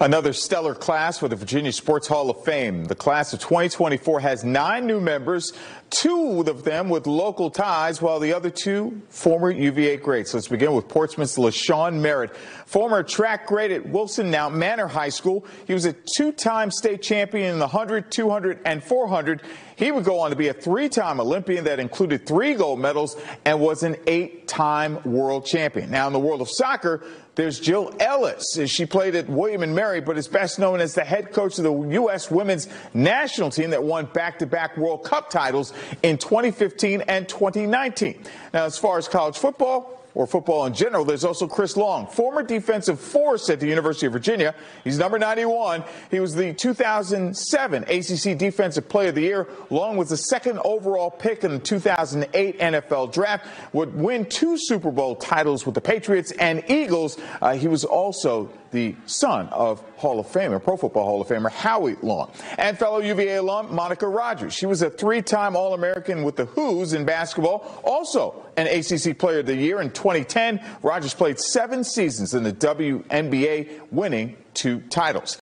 Another stellar class for the Virginia Sports Hall of Fame. The class of 2024 has nine new members, two of them with local ties, while the other two former UVA greats. Let's begin with Portsmouth's LaShawn Merritt, former track great at Wilson Now Manor High School. He was a two-time state champion in the 100, 200, and 400. He would go on to be a three-time Olympian that included three gold medals and was an eight-time world champion. Now, in the world of soccer, there's Jill Ellis. She played at William and Mary, but is best known as the head coach of the U.S. women's national team that won back-to-back World Cup titles in 2015 and 2019. Now, as far as college football, or football in general, there's also Chris Long, former defensive force at the University of Virginia. He's number 91. He was the 2007 ACC Defensive Player of the Year. Long was the second overall pick in the 2008 NFL Draft. Would win two Super Bowl titles with the Patriots and Eagles. Uh, he was also the son of Hall of Famer, Pro Football Hall of Famer Howie Long, and fellow UVA alum Monica Rogers. She was a three-time All-American with the Hoos in basketball, also an ACC Player of the Year in 2010. Rogers played seven seasons in the WNBA, winning two titles.